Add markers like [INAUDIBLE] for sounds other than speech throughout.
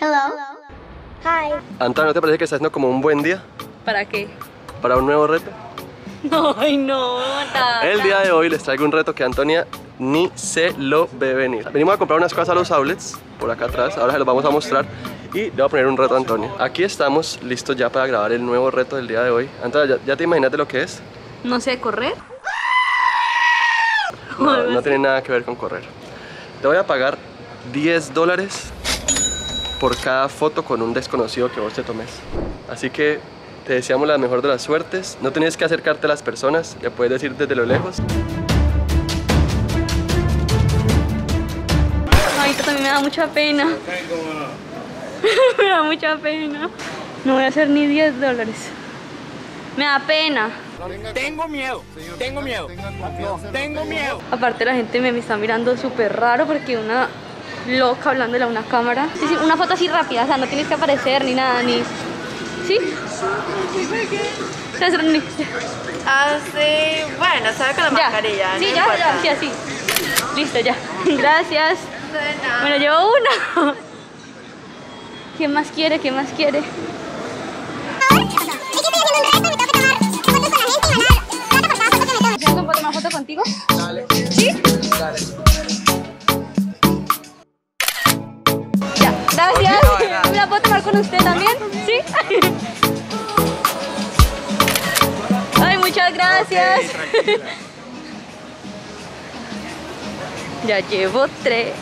Hello. Hi. Antonio, ¿no te parece que está haciendo como un buen día ¿Para qué? para un nuevo reto? [LAUGHS] Ay, no, tata. El día de hoy les traigo un reto que Antonia ni se lo ve venir. Venimos a comprar unas cosas a los outlets, por acá atrás, ahora se los vamos a mostrar y le voy a poner un reto a Antonia. Aquí estamos listos ya para grabar el nuevo reto del día de hoy. Antonia, ¿ya, ya te imaginas de lo que es? No sé, ¿correr? No, no tiene nada que ver con correr. Te voy a pagar 10 dólares por cada foto con un desconocido que vos te tomes. Así que te deseamos la mejor de las suertes. No tienes que acercarte a las personas, le puedes decir desde lo lejos. Ay, esto también me da mucha pena. [LAUGHS] me da mucha pena. No voy a hacer ni 10 dólares. Me da pena. Tengo miedo, tengo miedo, tengo miedo. Aparte la gente me está mirando súper raro porque una loca hablándole a una cámara. Sí, sí, una foto así rápida, o sea, no tienes que aparecer ni nada, ni... ¿Sí? Ya, ya, ni- Así, bueno, sabe con la ya. mascarilla, Sí, no ya, importa. ya, sí, así. Listo, ya. [LAUGHS] Gracias. Nada. Bueno, llevo una. ¿Quién más quiere? ¿Quién más quiere? ¿Tengo que tomar foto contigo? Puedo tomar con usted también? ¿Sí? [LAUGHS] Ay, muchas gracias. [LAUGHS] Ya llevo tres,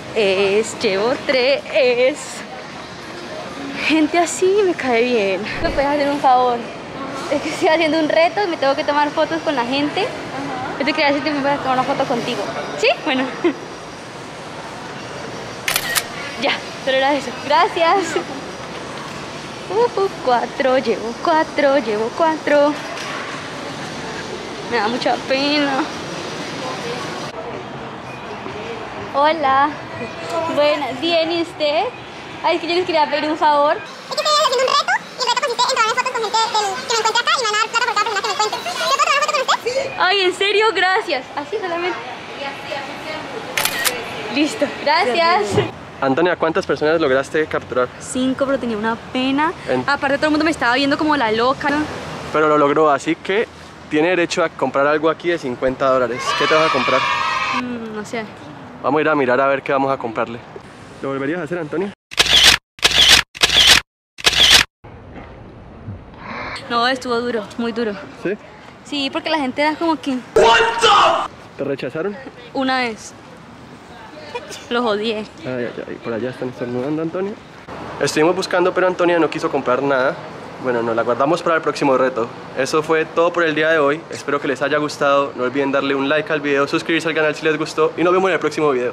llevo tres. Gente así me cae bien. ¿Me puedes hacer un favor? Es que estoy haciendo un reto, me tengo que tomar fotos con la gente. Yo te quería decir que me voy a tomar una foto contigo. ¿Sí? Bueno. [LAUGHS] ya, solo era eso. Gracias. Uh, cuatro, llevo cuatro, llevo cuatro. Me da mucha pena. Hola. Bueno, bien, ¿y usted? Ay, es que yo les quería pedir un favor. Es que estoy haciendo un reto y el reto consiste en tomarme fotos con gente del, que me encuentre acá y me van a dar plata por cada persona que me encuentre. ¿Yo puedo tomar foto con usted? Ay, ¿en serio? Gracias. Así solamente. Listo, gracias. Antonia, ¿cuántas personas lograste capturar? Cinco, pero tenía una pena. En- Aparte todo el mundo me estaba viendo como la loca. Pero lo logró, así que tiene derecho a comprar algo aquí de 50 dólares. ¿Qué te vas a comprar? Mm, no sé. Vamos a ir a mirar a ver qué vamos a comprarle. ¿Lo volverías a hacer, Antonia? No, estuvo duro, muy duro. ¿Sí? Sí, porque la gente era como que ¿Te rechazaron? una vez. Los odié. Por allá están estornudando, Antonia. Estuvimos buscando, pero Antonia no quiso comprar nada. Bueno, nos la guardamos para el próximo reto. Eso fue todo por el día de hoy. Espero que les haya gustado. No olviden darle un like al video, suscribirse al canal si les gustó y nos vemos en el próximo video.